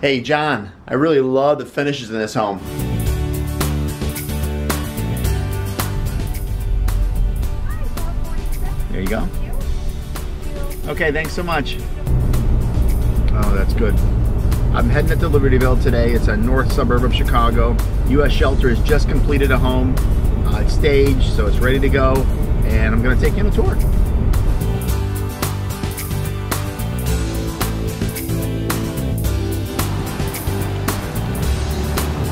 Hey John, I really love the finishes in this home. There you go. Okay, thanks so much. Oh, that's good. I'm heading to Libertyville today. It's a north suburb of Chicago. U.S. Shelter has just completed a home. Uh, it's staged, so it's ready to go. And I'm gonna take you on a tour.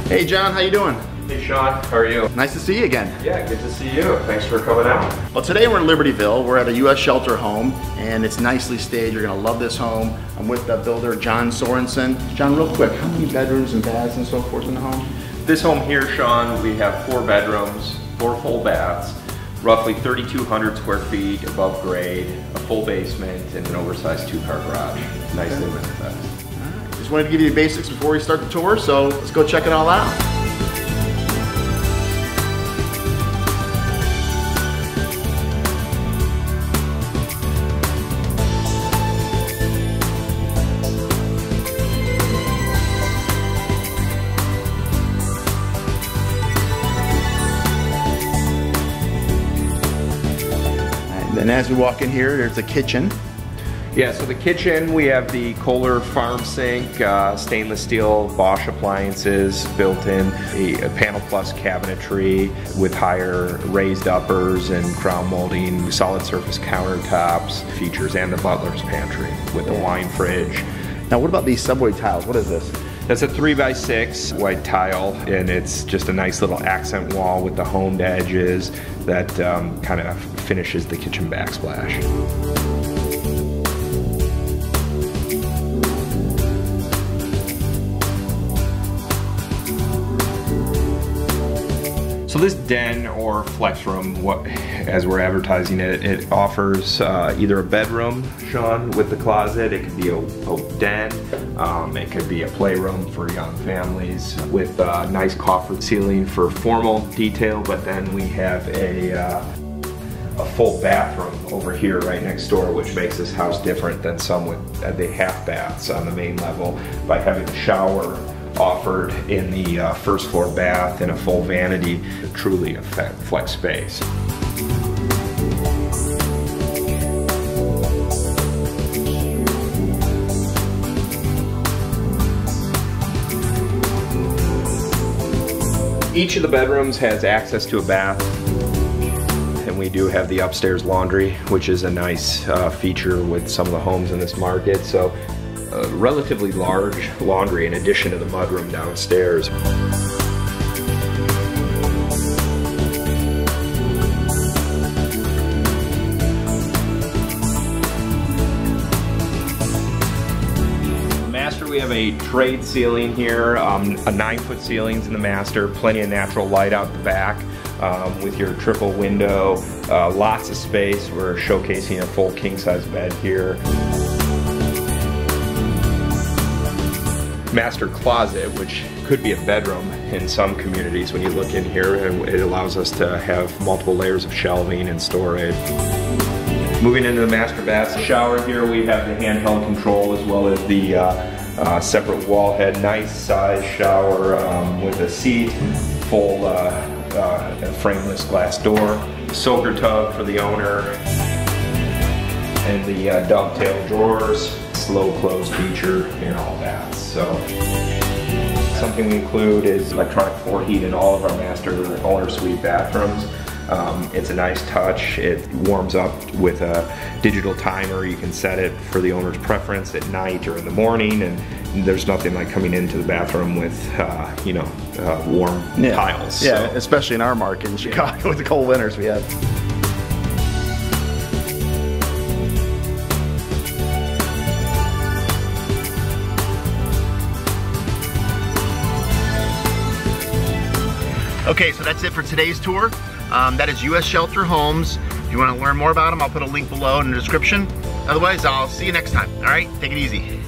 Hey John, how you doing? Hey Sean, how are you? Nice to see you again. Yeah, good to see you. Thanks for coming out. Well, today we're in Libertyville. We're at a U.S. shelter home, and it's nicely staged. You're gonna love this home. I'm with the builder, John Sorensen. John, real quick, how many bedrooms and baths and so forth in the home? This home here, Sean, we have four bedrooms, four full baths, roughly 3,200 square feet above grade, a full basement, and an oversized two-car garage. Nicely okay. with just wanted to give you the basics before we start the tour, so let's go check it all out. And then as we walk in here, there's a kitchen. Yeah, so the kitchen, we have the Kohler farm sink, uh, stainless steel Bosch appliances built in, a, a, panel plus cabinetry with higher raised uppers and crown molding, solid surface countertops, features, and the butler's pantry with the wine fridge. Now what about these subway tiles? What is this? That's a three by six white tile and it's just a nice little accent wall with the honed edges that um, kind of finishes the kitchen backsplash. So this den or flex room, what, as we're advertising it, it offers uh, either a bedroom, Sean, with the closet. It could be a, a den. Um, it could be a playroom for young families with a nice coffered ceiling for formal detail. But then we have a uh, a full bathroom over here right next door, which makes this house different than some with uh, the half baths on the main level by having a shower in the uh, first floor bath and a full vanity, truly a flex space. Each of the bedrooms has access to a bath and we do have the upstairs laundry, which is a nice uh, feature with some of the homes in this market. So a relatively large laundry in addition to the mudroom downstairs. master we have a trade ceiling here, um, a nine foot ceilings in the master, plenty of natural light out the back um, with your triple window, uh, lots of space. We're showcasing a full king size bed here. Master closet, which could be a bedroom in some communities when you look in here. And it allows us to have multiple layers of shelving and storage. Moving into the master bath shower here, we have the handheld control as well as the uh, uh, separate wall head. Nice size shower um, with a seat, full uh, uh frameless glass door, soaker tub for the owner, and the uh, dovetail drawers slow close feature and all that. So something we include is electronic floor heat in all of our master owner suite bathrooms. Um, it's a nice touch. It warms up with a digital timer. You can set it for the owner's preference at night or in the morning, and there's nothing like coming into the bathroom with, uh, you know, uh, warm yeah. tiles. Yeah, so. especially in our market in Chicago yeah. with the cold winters we have. Okay, so that's it for today's tour. Um, that is U.S. Shelter Homes. If you want to learn more about them, I'll put a link below in the description. Otherwise, I'll see you next time. All right, take it easy.